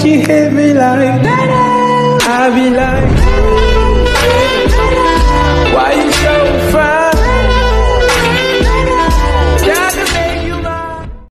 she hit me like that. I be like.